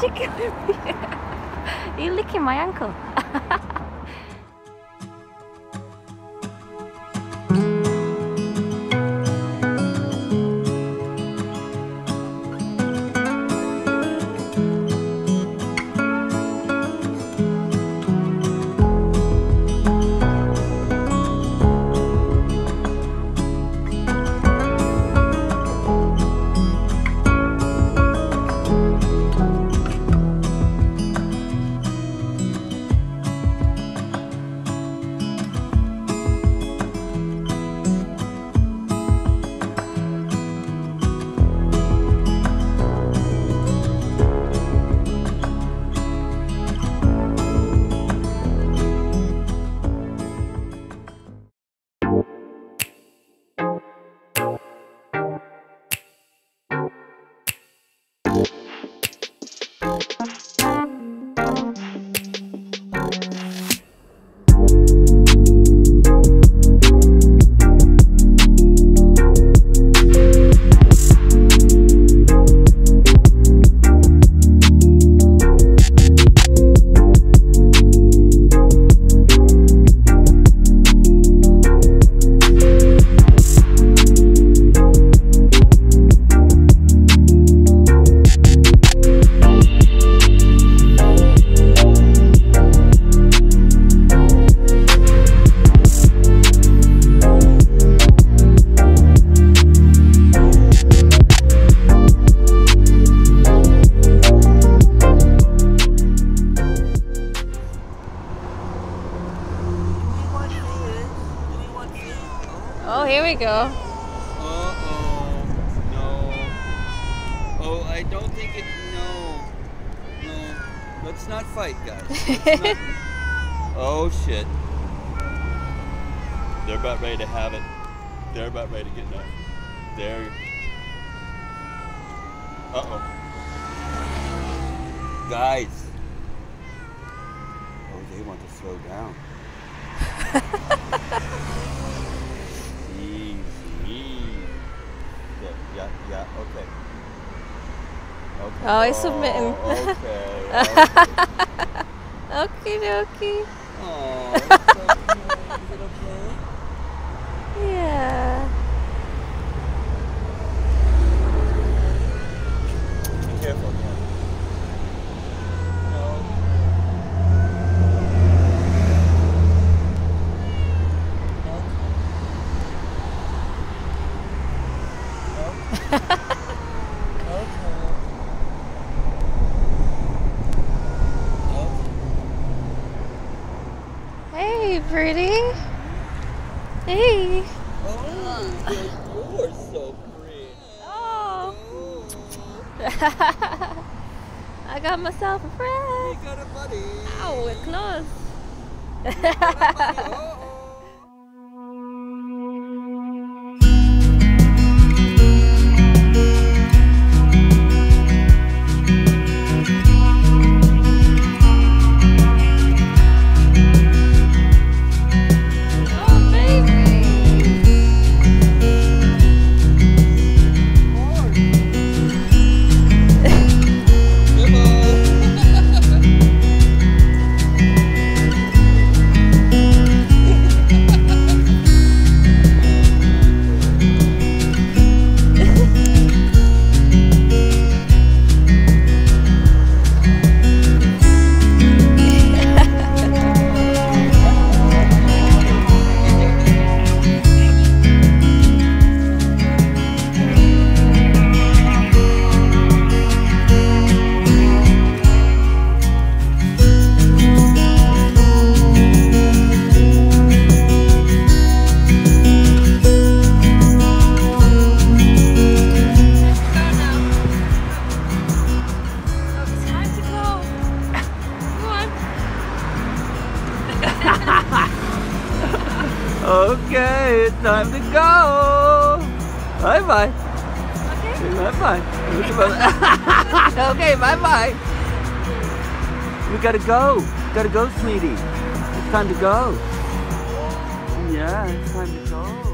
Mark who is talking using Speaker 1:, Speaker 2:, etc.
Speaker 1: You? You're licking my ankle. Oh, here we go.
Speaker 2: Uh-oh. No. Oh, I don't think it... No. No. Let's not fight, guys. Not- oh, shit. They're about ready to have it. They're about ready to get done. They're... Uh-oh. Guys. Oh, they want to slow down. Easy. Yeah, yeah, yeah, okay. Okay.
Speaker 1: Oh, he's submitting.
Speaker 2: Okay.
Speaker 1: Okie dokie.
Speaker 2: Oh, so cute. Is it okay?
Speaker 1: Yeah.
Speaker 2: Be careful. No.
Speaker 1: Hey, pretty. Hey.
Speaker 2: Oh, you're so pretty.
Speaker 1: Oh.
Speaker 2: Oh,
Speaker 1: I got myself a
Speaker 2: you
Speaker 1: friend.
Speaker 2: got a buddy.
Speaker 1: Ow, it close.
Speaker 2: It's time to go. Bye bye.
Speaker 1: Okay.
Speaker 2: Bye bye. okay, bye bye. We gotta go. Gotta go, sweetie. It's time to go. Yeah, it's time to go.